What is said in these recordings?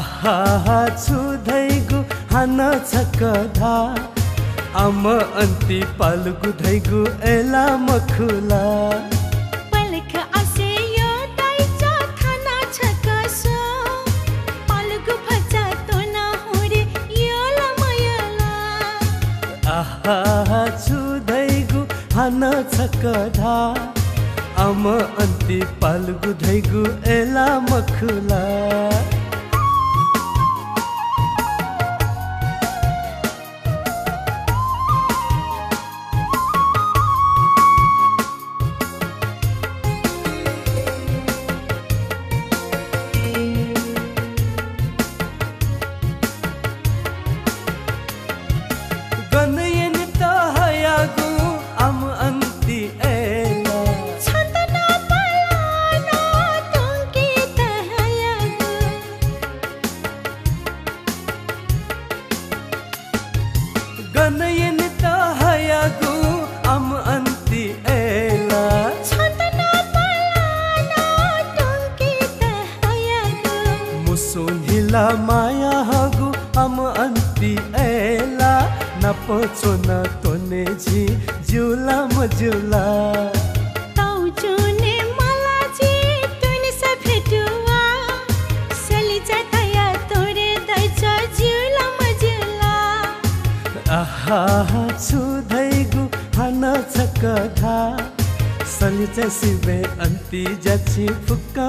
आहा छुधैगु हान छकधा आम अन्ति पालुगु धैगु एला मखुला। आहा छुधैगु हान छकधा आम अन्ति पालुगु धैगु एला मखुला। माया हगु आम अन्ति एला नपचो न तोने झी जुला मजुला। ताउजुने मलाजी तुनि स भेटुवा सली जतया तोरे दैछ जुला मजुला। आहा छुधैगु हान छकधा सलिच सिबे अन्ति जाछि फुक्का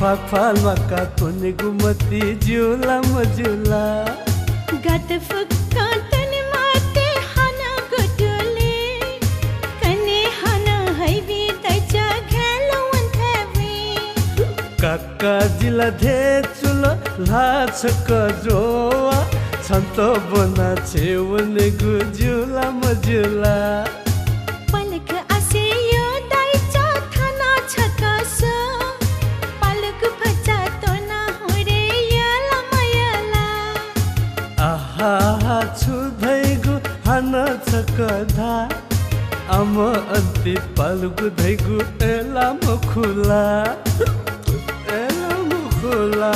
नपचोनेवा फाफाल मका तोने गुमती जुला मजुला। गत फुक्का तनि माते हना गुटुले। कने हना हैवी दैछ घेलो वन्थेवी काका जिला धे चुलो लाछक जोवा छन्त बना छेउने गुजुला मजुला। छकधा आम अन्ति पालुगु धैगु एला मखुला एला मखुला